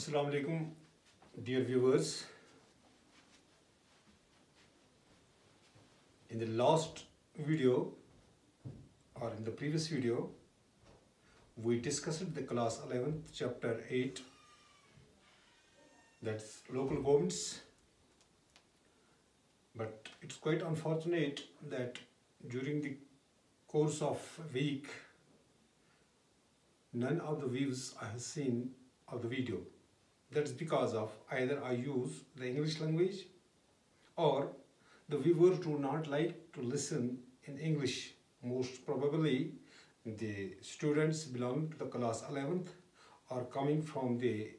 Assalamu alaikum, dear viewers. In the last video or in the previous video, we discussed the class 11th, chapter 8, that's local governments. But it's quite unfortunate that during the course of week, none of the views I have seen of the video. That's because of either I use the English language or the viewers do not like to listen in English. Most probably the students belonging to the class 11th are coming from the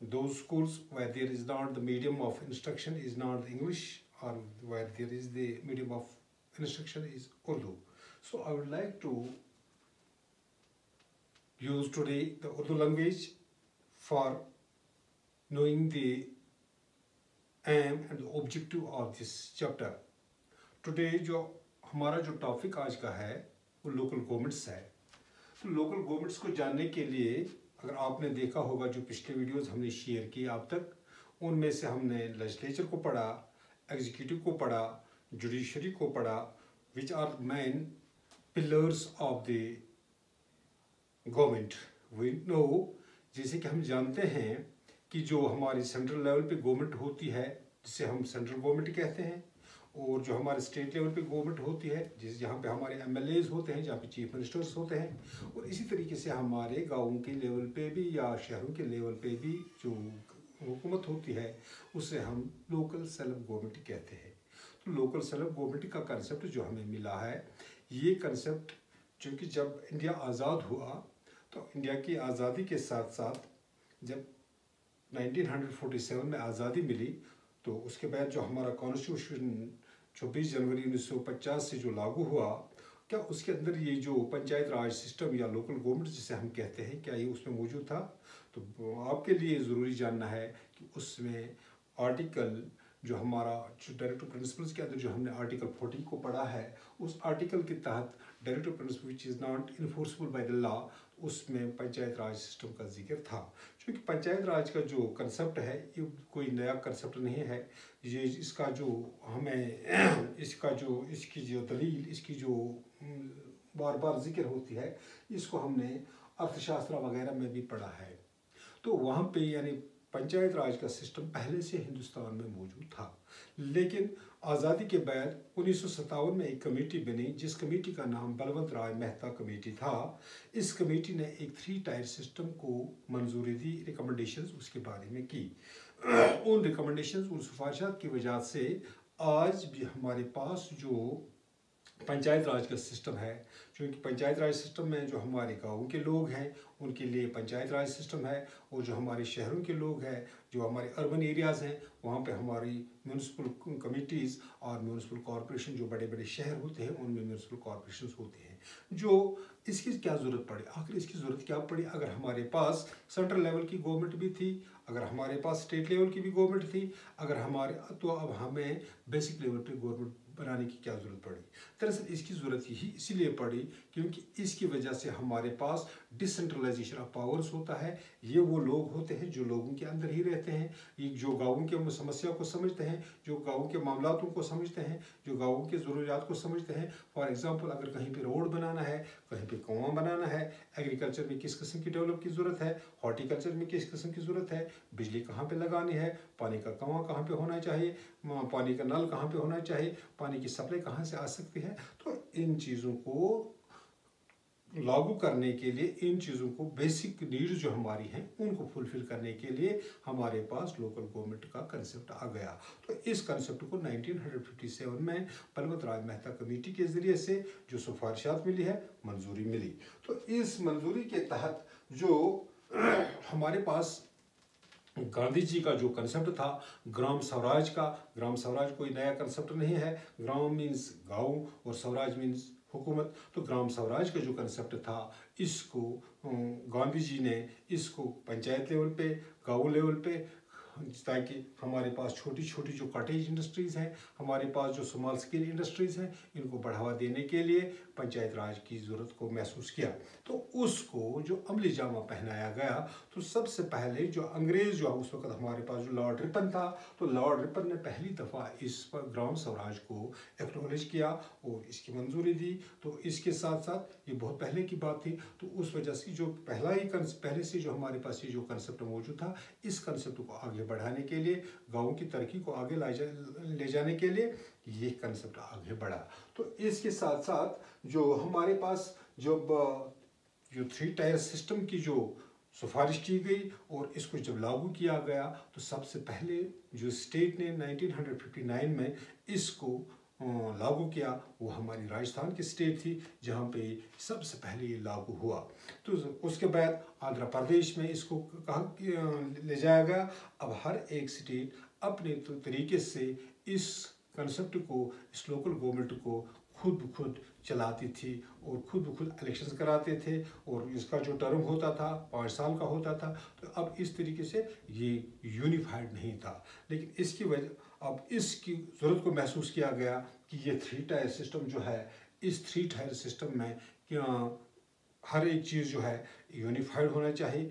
those schools where there is not the medium of instruction is not English or where there is the medium of instruction is Urdu. So I would like to use today the Urdu language for knowing the aim and the objective of this chapter. Today جو ہمارا جو topic آج کا ہے وہ local governments ہے تو local governments کو جاننے کے لیے اگر آپ نے دیکھا ہوگا جو پچھلے ویڈیوز ہم نے شیئر کی آپ تک ان میں سے ہم نے لیجسلیچر کو پڑھا ایگزیکیٹو کو پڑھا جوڈیشری کو پڑھا which are main pillars of the government we know جیسے کہ ہم جانتے ہیں کہ جو ہماری سینٹرل لیول پہ گورنمنٹ ہوتی ہے، جسے ہم سینٹرل گورنمنٹ کہتے ہیں، اور جو ہمارے اسٹیٹ لیول پہ گورنمنٹ ہوتی ہے، جس جہاں پہ ہمارے ایم ایل ایز ہوتے ہیں، جہاں پہ چیف منسٹرز ہوتے ہیں، اور اسی طریقے سے ہمارے گاؤں کے لیول پہ بھی یا شہروں کے لیول پہ بھی جو حکومت ہوتی ہے، اسے ہم لوکل سیلف گورنمنٹ کہتے ہیں۔ تو لوکل سیلف گورنمنٹ کا کنسیپٹ جو ہمیں ملا ہے، یہ کنسیپٹ چونکہ جب انڈیا آزاد ہوا، تو انڈیا کی آزادی کے ساتھ ساتھ جب نائنٹین ہنڈریڈ فورٹی سیون میں آزادی ملی تو اس کے بعد جو ہمارا کانسٹیٹیوشن چھبیس جنوری انیس سو پچاس سے جو لاگو ہوا، کیا اس کے اندر یہ جو پنچایت راج سسٹم یا لوکل گورنمنٹ جسے ہم کہتے ہیں، کیا یہ اس میں موجود تھا؟ تو آپ کے لیے ضروری جاننا ہے کہ اس میں آرٹیکل جو ہمارا ڈائریکٹو پرنسپلس کے اندر جو ہم نے آرٹیکل فورٹی کو پڑھا ہے، اس آرٹیکل کے تحت directive principle which is not enforceable by the law اس میں پنچایت راج سسٹم کا ذکر تھا۔ چونکہ پنچایت راج کا جو کنسپٹ ہے، یہ کوئی نیا کنسپٹ نہیں ہے۔ یہ اس کا جو ہمیں اس کا جو اس کی جو دلیل، اس کی جو بار بار ذکر ہوتی ہے، اس کو ہم نے ارتھ شاسترا وغیرہ میں بھی پڑھا ہے۔ تو وہاں پہ یعنی پنچایت راج کا سسٹم پہلے سے ہندوستان میں موجود تھا۔ لیکن آزادی کے بعد انیس سو ستاون میں ایک کمیٹی بنی، جس کمیٹی کا نام بلونت رائے مہتا کمیٹی تھا۔ اس کمیٹی نے ایک تھری ٹائر سسٹم کو منظوری دی ریکمنڈیشنز اس کے بارے میں کی۔ ان ریکمنڈیشنز ان سفارشات کی وجہ سے آج بھی ہمارے پاس جو پنچایت راج کا سسٹم ہے۔ چونکہ پنچایت راج سسٹم میں جو ہمارے گاؤں کے لوگ ہیں، ان کے لیے پنچایت راج سسٹم ہے اور جو ہمارے شہروں کے لوگ ہیں جو ہمارے اربن ایریاز ہیں، وہاں پہ ہماری میونسپل کمیٹیز اور میونسپل کارپوریشن جو بڑے بڑے شہر ہوتے ہیں، ان میں میونسپل کارپوریشنز ہوتے ہیں۔ جو اس کی کیا ضرورت پڑی؟ آخر اس کی ضرورت کیا پڑی؟ اگر ہمارے پاس سینٹرل لیول کی گورنمنٹ بھی تھی، اگر ہمارے پاس اسٹیٹ لیول کی بھی گورنمنٹ تھی، اگر ہمارے، تو اب ہمیں بیسک لیول پہ گورنمنٹ بنانے کی کیا ضرورت پڑی؟ دراصل اس کی ضرورت یہی اسی لیے پڑی کیونکہ اس کی وجہ سے ہمارے پاس ڈسینٹرلائزیشن آف پاورز ہوتا ہے۔ یہ وہ لوگ ہوتے ہیں جو لوگوں کے اندر ہی رہتے رہتے ہیں جو گاؤں کے سمسیا کو سمجھتے ہیں، جو گاؤں کے معاملاتوں کو سمجھتے ہیں، جو گاؤں کے ضروریات کو سمجھتے ہیں۔ فار ایگزامپل اگر کہیں پہ روڈ بنانا ہے، کہیں پہ کنواں بنانا ہے ایگریکلچر میں کس قسم کی ڈیولپ کی ضرورت ہے؟ ہارٹیکلچر میں کس قسم کی ضرورت ہے؟ بجلی کہاں پہ لگانی ہے؟ پانی کا کنواں کہاں پہ ہونا چاہیے؟ پانی کا نل کہاں پہ ہونا چاہیے؟ پانی کی سپلائی کہاں سے آ سکتی ہے؟ تو ان چیزوں کو جی۔ لاگو کرنے کے لیے ان چیزوں کو بیسک نیڈز جو ہماری ہیں، ان کو فلفل کرنے کے لیے ہمارے پاس لوکل گورنمنٹ کا کنسیپٹ آ گیا۔ تو اس کنسپٹ کو نائنٹین ہنڈریڈ ففٹی سیون میں پلوت راج مہتا کمیٹی کے ذریعے سے جو سفارشات ملی ہے، منظوری ملی۔ تو اس منظوری کے تحت جو ہمارے پاس گاندھی جی کا جو کنسپٹ تھا، گرام سوراج کا، گرام سوراج کوئی نیا کنسپٹ نہیں ہے۔ گرام مینس گاؤں اور سوراج مینس حکومت، تو گرام سوراج کا جو کنسپٹ تھا، اس کو گاندھی جی نے اس کو پنچایت لیول پہ، گاؤں لیول پہ تاکہ ہمارے پاس چھوٹی چھوٹی جو کاٹیج انڈسٹریز ہیں، ہمارے پاس جو سمال سکیل انڈسٹریز ہیں، ان کو بڑھاوا دینے کے لیے پنچایت راج کی ضرورت کو محسوس کیا۔ تو اس کو جو عملی جامہ پہنایا گیا، تو سب سے پہلے جو انگریز جو اس وقت ہمارے پاس جو لارڈ رپن تھا، تو لارڈ رپن نے پہلی دفعہ اس پر گرام سوراج کو ایکنالج کیا اور اس کی منظوری دی۔ تو اس کے ساتھ ساتھ یہ بہت پہلے کی بات تھی، تو اس وجہ سے جو پہلا ہی پہلے سے جو ہمارے پاس یہ جو کنسپٹ موجود تھا، اس کنسپٹ کو آگے آگے بڑھانے کے لیے، گاؤں کی ترقی کو آگے لے جانے کے لیے یہ کنسپٹ آگے بڑھا۔ تو اس کے ساتھ ساتھ جو ہمارے پاس جب، جو تھری ٹائر سسٹم کی جو سفارش کی گئی اور اس کو جب لاگو کیا گیا، تو سب سے پہلے جو اسٹیٹ نے نائنٹین ہنڈریڈ ففٹی نائن میں اس کو لاگو کیا، وہ ہماری راجستھان کی اسٹیٹ تھی، جہاں پہ سب سے پہلے یہ لاگو ہوا۔ تو اس کے بعد آندھرا پردیش میں اس کو کہا، لے جایا گیا۔ اب ہر ایک اسٹیٹ اپنے طریقے سے اس کنسپٹ کو، اس لوکل گورنمنٹ کو خود بخود چلاتی تھی اور خود بخود الیکشنز کراتے تھے اور اس کا جو ٹرم ہوتا تھا، پانچ سال کا ہوتا تھا۔ تو اب اس طریقے سے یہ یونیفائڈ نہیں تھا۔ لیکن اس کی وجہ اب اس کی ضرورت کو محسوس کیا گیا کہ یہ تھری ٹائر سسٹم جو ہے، اس تھری ٹائر سسٹم میں کیا ہر ایک چیز جو ہے یونیفائڈ ہونا چاہیے،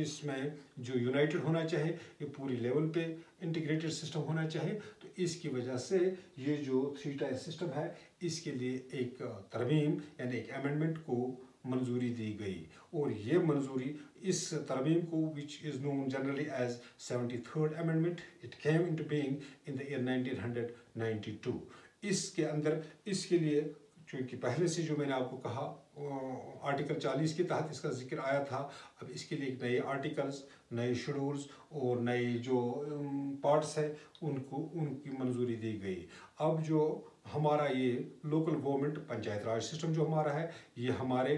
اس میں جو یونائٹڈ ہونا چاہیے، یہ پوری لیول پہ انٹیگریٹڈ سسٹم ہونا چاہیے۔ تو اس کی وجہ سے یہ جو تھری ٹائر سسٹم ہے، اس کے لیے ایک ترمیم یعنی ایک امینڈمنٹ کو منظوری دی گئی۔ اور یہ منظوری اس ترمیم کو which is known generally as seventy third amendment it came into being in the year nineteen hundred ninety two اس کے اندر، اس کے لیے چونکہ پہلے سے جو میں نے آپ کو کہا آرٹیکل چالیس کے تحت اس کا ذکر آیا تھا، اب اس کے لیے ایک نئے آرٹیکلز نئے شیڈولز اور نئے جو پارٹس ہیں، ان کو، ان کی منظوری دی گئی۔ اب جو ہمارا یہ local government panchayat raj system جو ہمارا ہے، یہ ہمارے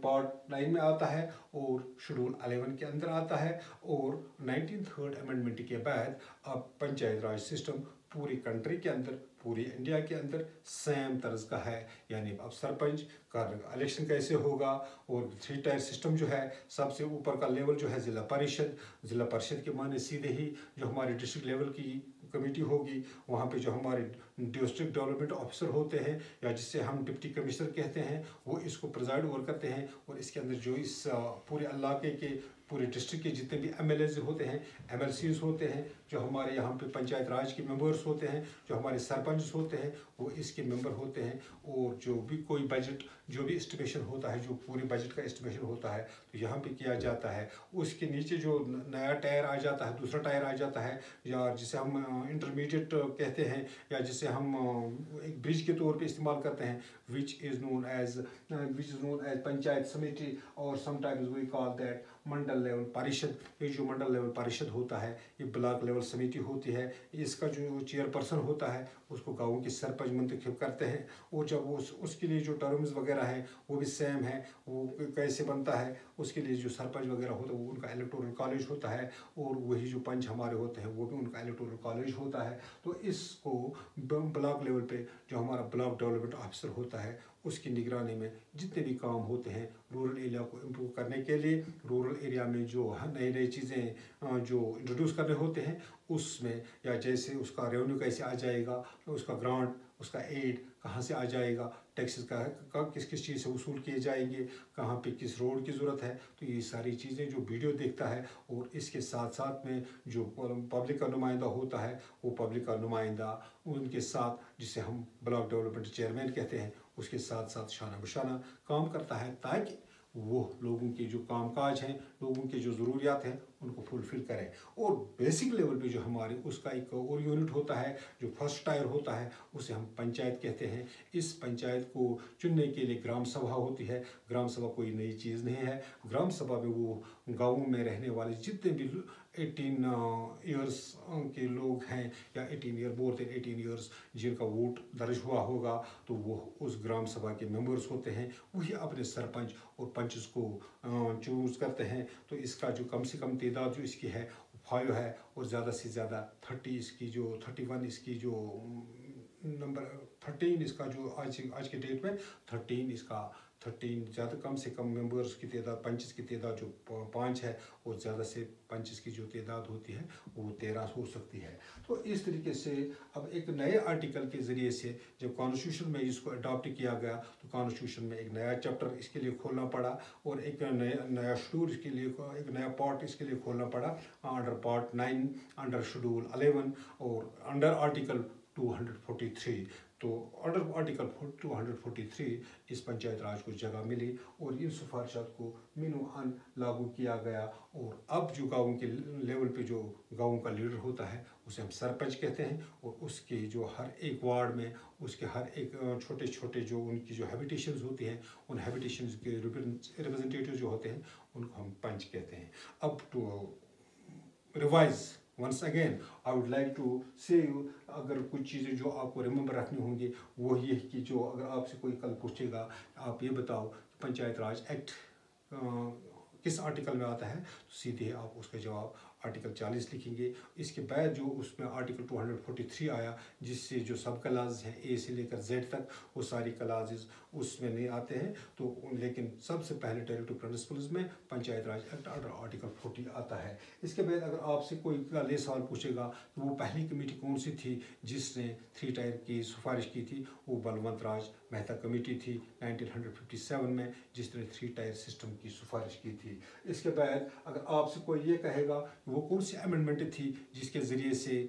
پارٹ نائن میں آتا ہے اور شیڈول الیون کے اندر آتا ہے اور نائنٹین تھرڈ امنڈمنٹ کے بعد اب پنچایت راج سسٹم پوری کنٹری کے اندر، پوری انڈیا کے اندر سیم طرز کا ہے۔ یعنی اب سرپنچ کا الیکشن کیسے ہوگا اور تھری ٹائر سسٹم جو ہے، سب سے اوپر کا لیول جو ہے ضلع پریشد۔ ضلع پریشد کے معنی سیدھے ہی جو ہماری ڈسٹرکٹ لیول کی کمیٹی ہوگی، وہاں پہ جو ہمارے ڈسٹرکٹ ڈیولپمنٹ آفیسر ہوتے ہیں یا جس سے ہم ڈپٹی کمشنر کہتے ہیں، وہ اس کو پرزائڈ اوور کرتے ہیں اور اس کے اندر جو اس پورے علاقے کے، پورے ڈسٹرکٹ کے جتنے بھی ایم ایل ایز ہوتے ہیں، ایم ایل سیز ہوتے ہیں جو ہمارے یہاں پہ پنچایت راج کے ممبرس ہوتے ہیں، جو ہمارے سرپنچ ہوتے ہیں، وہ اس کے ممبر ہوتے ہیں۔ اور جو بھی کوئی بجٹ جو بھی اسٹیمیشن ہوتا ہے، جو پورے بجٹ کا اسٹیمیشن ہوتا ہے، تو یہاں پہ کیا جاتا ہے۔ اس کے نیچے جو نیا ٹائر آ جاتا ہے، دوسرا ٹائر آ جاتا ہے، یا جسے ہم انٹرمیڈیٹ کہتے ہیں، یا جسے ہم ایک برج کے طور پہ استعمال کرتے ہیں which is known as which is known as panchayat samiti, اور sometimes we call that mandal level parishad یہ جو منڈل لیول پارشد ہوتا ہے، یہ بلاک لیول سمیتی ہوتی ہے، اس کا جو چیئر پرسن ہوتا ہے، اس کو گاؤں کی سرپنچ منتخب کرتے ہیں۔ اور جب وہ اس کے لیے جو ٹرمز وغیرہ ہیں، وہ بھی سیم ہے وہ کیسے بنتا ہے، اس کے لیے جو سرپنچ وغیرہ ہوتا ہے، وہ ان کا الیکٹورل کالج ہوتا ہے۔ اور وہی جو پنچ ہمارے ہوتے ہیں، وہ بھی ان کا الیکٹورل کالج ہوتا ہے۔ تو اس کو بلاک لیول پہ جو ہمارا بلاک ڈیولپمنٹ آفیسر ہوتا ہے، اس کی نگرانی میں جتنے بھی کام ہوتے ہیں رورل ایریا کو امپروو کرنے کے لیے رورل ایریا میں جو نئی نئی چیزیں، جو انٹروڈیوس کرنے ہوتے ہیں اس میں، یا جیسے اس کا ریونیو کیسے آ جائے گا، اس کا گرانٹ اس کا ایڈ کہاں سے آ جائے گا ٹیکسز کا کس کس چیز سے وصول کیے جائیں گے، کہاں پہ کس روڈ کی ضرورت ہے، تو یہ ساری چیزیں جو ویڈیو دیکھتا ہے اور اس کے ساتھ ساتھ میں جو پبلک کا نمائندہ ہوتا ہے، وہ پبلک کا نمائندہ ان کے ساتھ، جسے ہم بلاک ڈیولپمنٹ چیئرمین کہتے ہیں، اس کے ساتھ ساتھ شانہ بشانہ کام کرتا ہے تاکہ وہ لوگوں کے جو کام کاج ہیں لوگوں کے جو ضروریات ہیں ان کو فلفل کریں۔ اور بیسک لیول پہ جو ہمارے اس کا ایک اور یونٹ ہوتا ہے، جو فرسٹ ٹائر ہوتا ہے، اسے ہم پنچایت کہتے ہیں۔ اس پنچایت کو چننے کے لیے گرام سبھا ہوتی ہے۔ گرام سبھا کوئی نئی چیز نہیں ہے۔ گرام سبھا میں وہ گاؤں میں رہنے والے جتنے بھی ایٹین ایئرس کے لوگ ہیں یا eighteen year more than eighteen years جن کا ووٹ درج ہوا ہوگا، تو وہ اس گرام سبھا کے ممبرس ہوتے ہیں۔ وہی اپنے سرپنچ اور پنچز کو چوز کرتے ہیں۔ تو اس کا جو کم سے کم تعداد جو اس کی ہے فائیو ہے اور زیادہ سے زیادہ تھرٹی اس کی جو تھرٹی ون اس کی جو نمبر تھرٹین اس کا جو آج آج کے ڈیٹ میں، تھرٹین اس کا تھرٹین زیادہ کم سے کم ممبرس کی تعداد پنچز کی تعداد جو پانچ ہے اور زیادہ سے پنچز کی جو تعداد ہوتی ہے، وہ تیرہ ہو سکتی ہے۔ تو اس طریقے سے اب ایک نئے آرٹیکل کے ذریعے سے جب کانسٹیوشن میں اس کو اڈاپٹ کیا گیا، تو کانسٹیوشن میں ایک نیا چیپٹر اس کے لیے کھولنا پڑا اور ایک نیا نیا شیڈول اس کے لیے ایک نیا پارٹ اس کے لیے کھولنا پڑا under part nine under schedule eleven اور under article two hundred forty three تو order article two hundred forty three اس پنچایت راج کو جگہ ملی اور ان سفارشات کو مینو ان لاگو کیا گیا اور اب جو گاؤں کے لیول پہ جو گاؤں کا لیڈر ہوتا ہے اسے ہم سرپنچ کہتے ہیں اور اس کے جو ہر ایک وارڈ میں اس کے ہر ایک چھوٹے چھوٹے جو ان کی جو ہیبیٹیشنز ہوتی ہیں، ان ہیبیٹیشنز کے ریپرزنٹیٹیو جو ہوتے ہیں، ان کو ہم پنچ کہتے ہیں۔ اب to revise once again I would like to say اگر کچھ چیزیں جو آپ کو ریممبر رکھنی ہوں گی، وہ یہ کہ جو اگر آپ سے کوئی کل پوچھے گا، آپ یہ بتاؤ کہ پنچایت راج ایکٹ کس آرٹیکل میں آتا ہے؟ تو سیدھے آپ اس کا جواب آرٹیکل چالیس لکھیں گے۔ اس کے بعد جو اس میں article two hundred forty three آیا، جس سے جو سب کلازز ہیں اے سے لے کر زیڈ تک، وہ ساری کلازز اس میں نہیں آتے ہیں۔ تو لیکن سب سے پہلے ٹیریٹو پرنسپلز میں panchayat raj act article forty آتا ہے۔ اس کے بعد اگر آپ سے کوئی یہ سوال پوچھے گا، تو وہ پہلی کمیٹی کون سی تھی جس نے تھری ٹائر کی سفارش کی تھی؟ وہ بلونت راج مہتا کمیٹی تھی نائنٹین ہنڈریڈ ففٹی سیون میں، جس نے تھری ٹائر سسٹم کی سفارش کی تھی۔ اس کے بعد اگر آپ سے کوئی یہ کہے گا، وہ کون سی امنڈمنٹ تھی جس کے ذریعے سے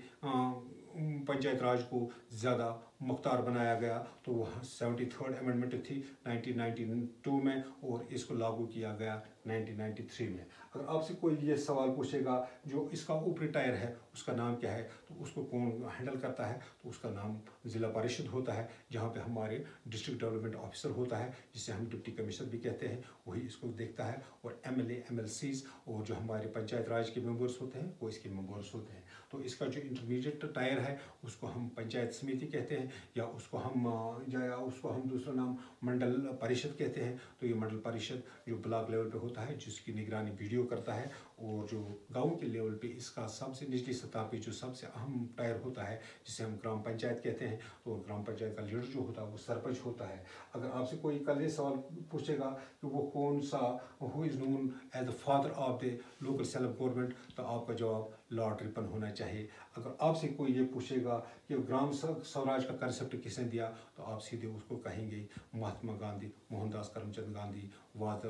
پنچایت راج کو زیادہ مختار بنایا گیا۔ تو وہ سیونٹی تھرڈ امنڈمنٹ تھی نائنٹین نائنٹی ٹو میں، اور اس کو لاگو کیا گیا۔ نائنٹین نائنٹی تھری میں۔ اگر آپ سے کوئی یہ سوال پوچھے گا جو اس کا اوپری ٹائر ہے، اس کا نام کیا ہے، تو اس کو کون ہینڈل کرتا ہے؟ تو اس کا نام ضلع پریشد ہوتا ہے، جہاں پہ ہمارے ڈسٹرکٹ ڈیولپمنٹ آفیسر ہوتا ہے، جسے ہم ڈپٹی کمشنر بھی کہتے ہیں۔ وہی اس کو دیکھتا ہے اور M L A, M L Cs اور جو ہمارے پنچایت راج کے ممبرس ہوتے ہیں، وہ اس کے ممبرس ہوتے ہیں۔ تو اس کا جو انٹرمیڈیٹ ٹائر ہے، اس کو ہم پنچایت سمیتی کہتے ہیں، یا اس کو ہم، یا اس کو ہم دوسرا نام منڈل پریشد کہتے ہیں۔ تو یہ منڈل پریشد جو بلاک لیول پہ ہوتا ہے، جس کی نگرانی ویڈیو کرتا ہے، اور جو گاؤں کے لیول پہ اس کا سب سے نچلی سطح پہ جو سب سے اہم ٹائر ہوتا ہے، جسے ہم گرام پنچایت کہتے ہیں۔ تو گرام پنچایت کا لیڈر جو ہوتا ہے، وہ سرپنچ ہوتا ہے۔ اگر آپ سے کوئی کل یہ سوال پوچھے گا کہ وہ کون سا who is known as a father of the local self government تو آپ کا جواب لارڈ رپن ہونا چاہیے۔ اگر آپ سے کوئی یہ پوچھے گا کہ گرام سوراج کا کنسیپٹ کس نے دیا، تو آپ سیدھے اس کو کہیں گے، Mahatma Gandhi, Mohan Das Karam Chand Gandhi was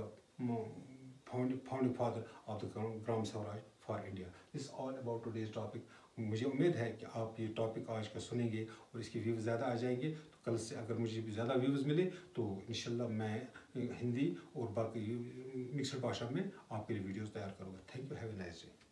founding father of the gram swaraj for India. This all about today's topic مجھے امید ہے کہ آپ یہ ٹاپک آج کا سنیں گے اور اس کی ویوز زیادہ آ جائیں گے۔ تو کل سے اگر مجھے زیادہ ویوز ملے، تو انشاءاللہ میں ہندی اور باقی مکسڈ بھاشا میں آپ کے لیے ویڈیوز تیار کروں گا۔ Thank you have a nice day